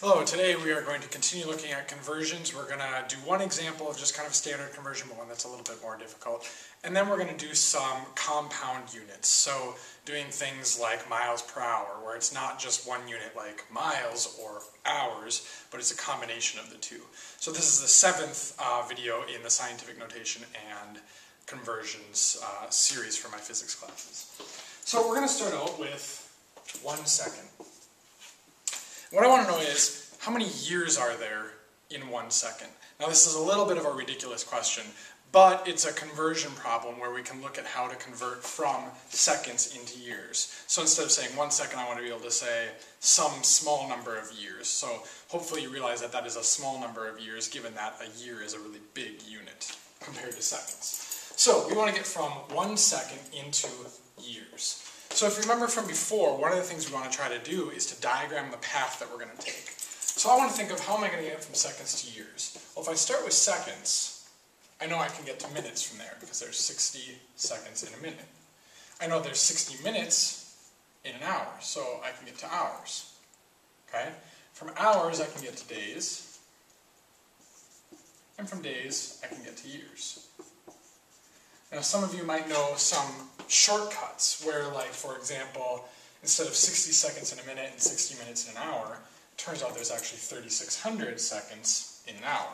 Hello, today we are going to continue looking at conversions. We're going to do one example of just kind of standard conversion, but one that's a little bit more difficult. And then we're going to do some compound units. So doing things like miles per hour, where it's not just one unit like miles or hours, but it's a combination of the two. So this is the seventh uh, video in the scientific notation and conversions uh, series for my physics classes. So we're going to start out with one second. What I want to know is, how many years are there in one second? Now this is a little bit of a ridiculous question, but it's a conversion problem where we can look at how to convert from seconds into years. So instead of saying one second, I want to be able to say some small number of years. So hopefully you realize that that is a small number of years, given that a year is a really big unit compared to seconds. So we want to get from one second into years. So if you remember from before, one of the things we want to try to do is to diagram the path that we're going to take. So I want to think of how am I going to get from seconds to years? Well, if I start with seconds, I know I can get to minutes from there because there's 60 seconds in a minute. I know there's 60 minutes in an hour, so I can get to hours. Okay? From hours, I can get to days. And from days, I can get to years. Now, some of you might know some shortcuts where, like, for example, instead of 60 seconds in a minute and 60 minutes in an hour, turns out there's actually 3,600 seconds in an hour.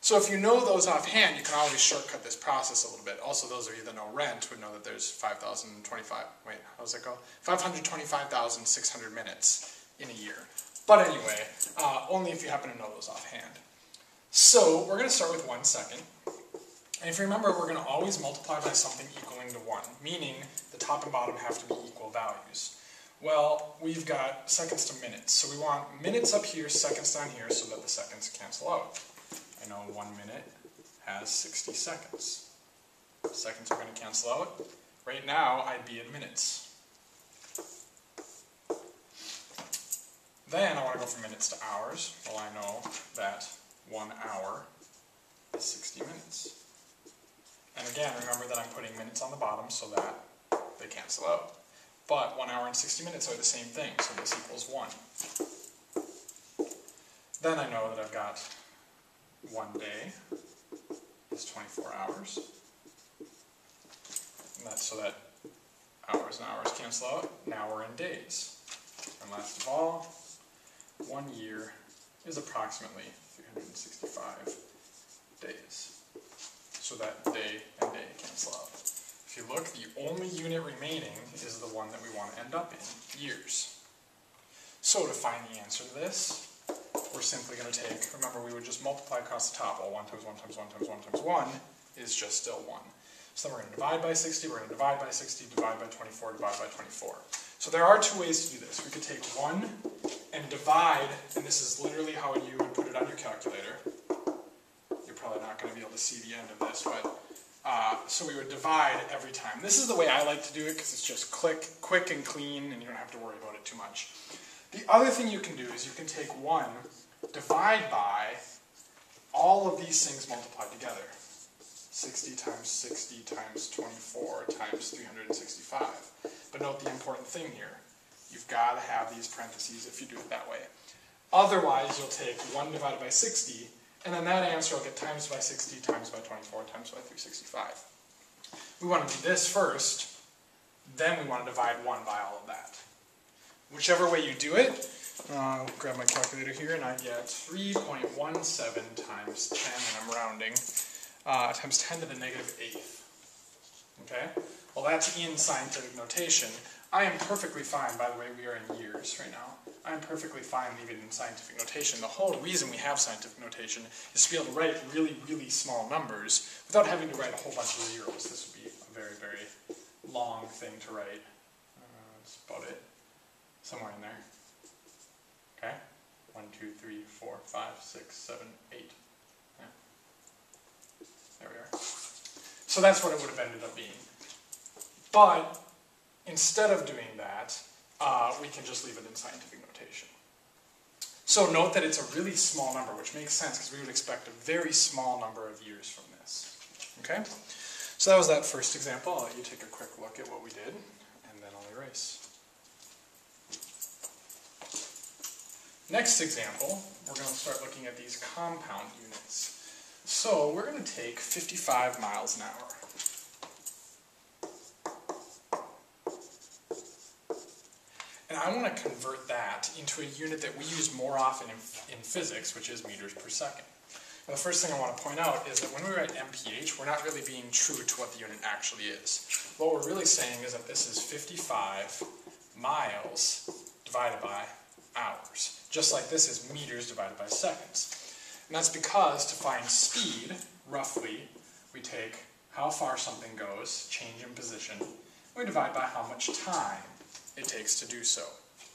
So if you know those offhand, you can always shortcut this process a little bit. Also, those of you that know rent would know that there's 5,025, wait, how's that go? 525,600 minutes in a year. But anyway, uh, only if you happen to know those offhand. So we're going to start with one second. And if you remember, we're going to always multiply by something equaling to 1, meaning the top and bottom have to be equal values. Well, we've got seconds to minutes, so we want minutes up here, seconds down here, so that the seconds cancel out. I know one minute has 60 seconds. Seconds are going to cancel out. Right now, I'd be in minutes. Then I want to go from minutes to hours. Well, I know that one hour is 60 minutes. And again, remember that I'm putting minutes on the bottom so that they cancel out. But 1 hour and 60 minutes are the same thing, so this equals 1. Then I know that I've got one day is 24 hours. And that's so that hours and hours cancel out. Now we're in days. And last of all, one year is approximately 365 days so that day and day cancel out. If you look, the only unit remaining is the one that we want to end up in, years. So to find the answer to this, we're simply going to take, remember we would just multiply across the top, well 1 times 1 times 1 times 1 times 1 is just still 1. So then we're going to divide by 60, we're going to divide by 60, divide by 24, divide by 24. So there are two ways to do this. We could take 1 and divide, and this is literally how you would put it on your calculator You're probably not going to be able to see the end of this, but uh, so we would divide every time. This is the way I like to do it because it's just click, quick and clean, and you don't have to worry about it too much. The other thing you can do is you can take 1, divide by all of these things multiplied together. 60 times 60 times 24 times 365. But note the important thing here. You've got to have these parentheses if you do it that way. Otherwise, you'll take 1 divided by 60 and then that answer will get times by 60 times by 24 times by 365. We want to do this first, then we want to divide 1 by all of that. Whichever way you do it, I'll grab my calculator here and I get 3.17 times 10, and I'm rounding, uh, times 10 to the negative 8th. Okay? Well, that's in scientific notation. I am perfectly fine, by the way, we are in years right now. I'm perfectly fine leaving in scientific notation. The whole reason we have scientific notation is to be able to write really, really small numbers without having to write a whole bunch of zeros. This would be a very, very long thing to write. Uh, that's about it. Somewhere in there. Okay? One, two, three, four, five, six, seven, eight. Yeah. There we are. So that's what it would have ended up being. But instead of doing that, uh, we can just leave it in scientific notation. So note that it's a really small number, which makes sense because we would expect a very small number of years from this. Okay? So that was that first example. I'll let you take a quick look at what we did, and then I'll erase. Next example, we're going to start looking at these compound units. So we're going to take 55 miles an hour. I want to convert that into a unit that we use more often in, in physics, which is meters per second. And the first thing I want to point out is that when we write MPH, we're not really being true to what the unit actually is. What we're really saying is that this is 55 miles divided by hours. Just like this is meters divided by seconds. And that's because to find speed, roughly, we take how far something goes, change in position, we divide by how much time it takes to do so.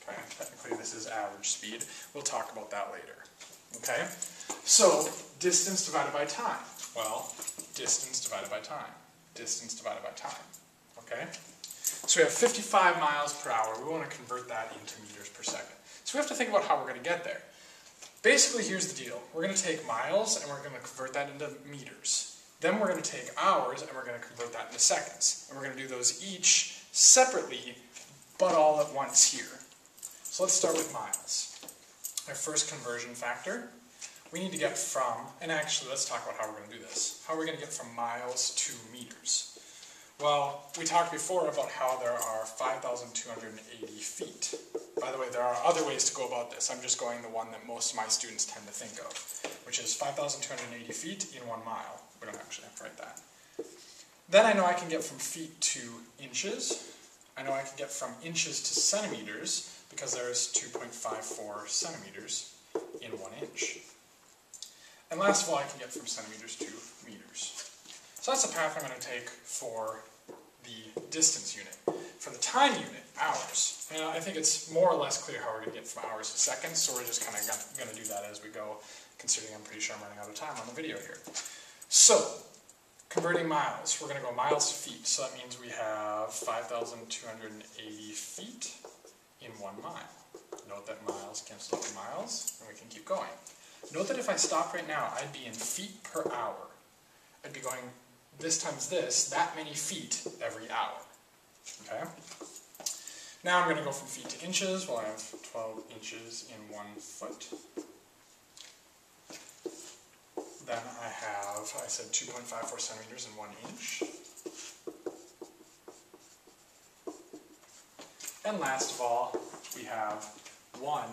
Okay, technically this is average speed. We'll talk about that later. Okay, so distance divided by time. Well, distance divided by time. Distance divided by time. Okay, so we have 55 miles per hour. We want to convert that into meters per second. So we have to think about how we're going to get there. Basically, here's the deal. We're going to take miles and we're going to convert that into meters. Then we're going to take hours and we're going to convert that into seconds. And we're going to do those each separately but all at once here. So let's start with miles. Our first conversion factor, we need to get from, and actually let's talk about how we're going to do this. How are we going to get from miles to meters? Well, we talked before about how there are 5,280 feet. By the way, there are other ways to go about this. I'm just going the one that most of my students tend to think of, which is 5,280 feet in one mile. We don't actually have to write that. Then I know I can get from feet to inches, I know I can get from inches to centimeters because there's 2.54 centimeters in one inch. And last of all, I can get from centimeters to meters. So that's the path I'm going to take for the distance unit. For the time unit, hours, I think it's more or less clear how we're going to get from hours to seconds, so we're just kind of going to do that as we go, considering I'm pretty sure I'm running out of time on the video here. So, Converting miles, we're going to go miles to feet, so that means we have 5,280 feet in one mile. Note that miles cancel out to miles, and we can keep going. Note that if I stop right now, I'd be in feet per hour. I'd be going this times this, that many feet every hour. Okay? Now I'm going to go from feet to inches. Well, I have 12 inches in one foot. Then I said 2.54 centimeters in one inch. And last of all, we have one,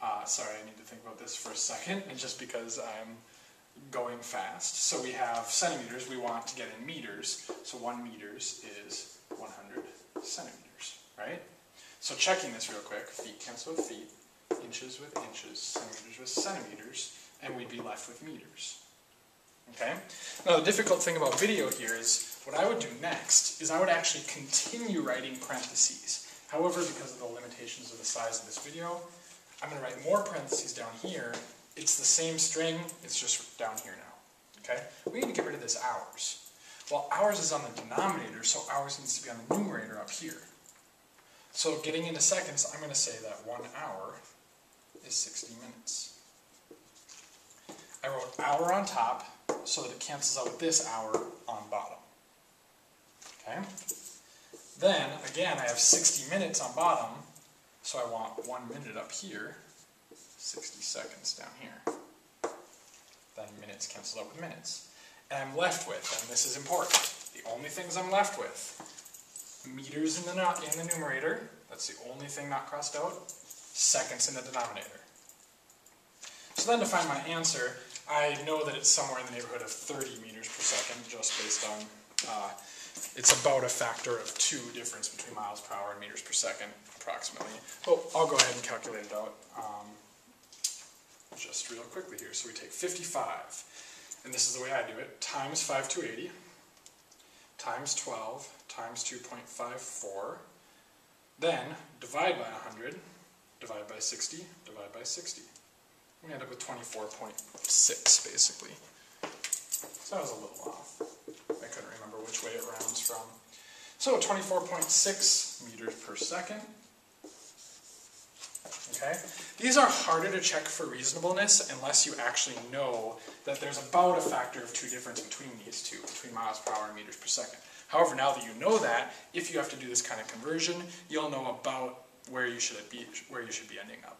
uh, sorry, I need to think about this for a second, and just because I'm going fast. So we have centimeters, we want to get in meters, so one meters is 100 centimeters, right? So checking this real quick, feet cancel with feet, inches with inches, centimeters with centimeters, and we'd be left with meters. Okay? Now the difficult thing about video here is, what I would do next is I would actually continue writing parentheses. However, because of the limitations of the size of this video, I'm going to write more parentheses down here. It's the same string, it's just down here now. Okay? We need to get rid of this hours. Well, hours is on the denominator, so hours needs to be on the numerator up here. So getting into seconds, I'm going to say that one hour is 60 minutes. I wrote hour on top so that it cancels out with this hour on bottom. Okay? Then, again, I have 60 minutes on bottom, so I want one minute up here, 60 seconds down here. Then minutes cancel out with minutes. And I'm left with, and this is important, the only things I'm left with, meters in the, in the numerator, that's the only thing not crossed out, seconds in the denominator. So then to find my answer, I know that it's somewhere in the neighborhood of 30 meters per second, just based on, uh, it's about a factor of 2 difference between miles per hour and meters per second, approximately. But I'll go ahead and calculate it out um, just real quickly here. So we take 55, and this is the way I do it, times 5280, times 12, times 2.54, then divide by 100, divide by 60, divide by 60 we end up with 24.6 basically. So that was a little off. I couldn't remember which way it rounds from. So 24.6 meters per second. Okay? These are harder to check for reasonableness unless you actually know that there's about a factor of two difference between these two, between miles per hour and meters per second. However, now that you know that, if you have to do this kind of conversion, you'll know about where you should be, where you should be ending up.